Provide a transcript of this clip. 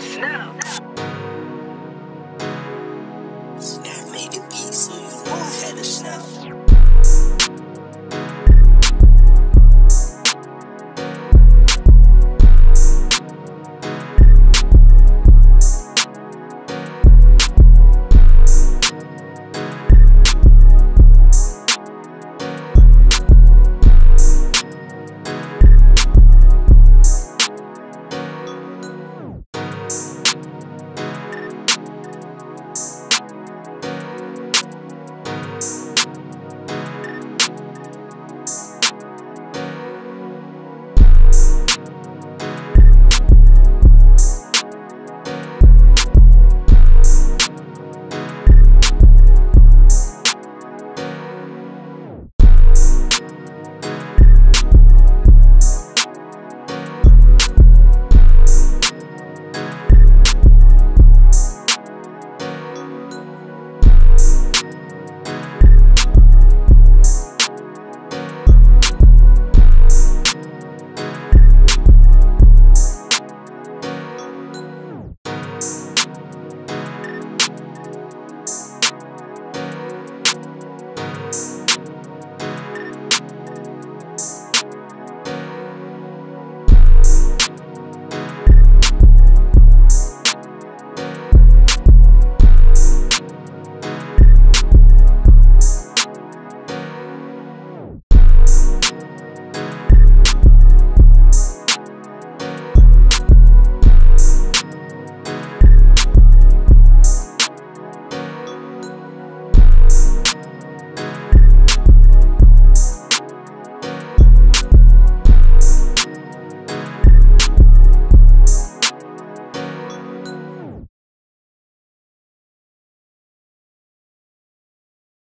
Snap. Snap made the beat, so you know I had a snap.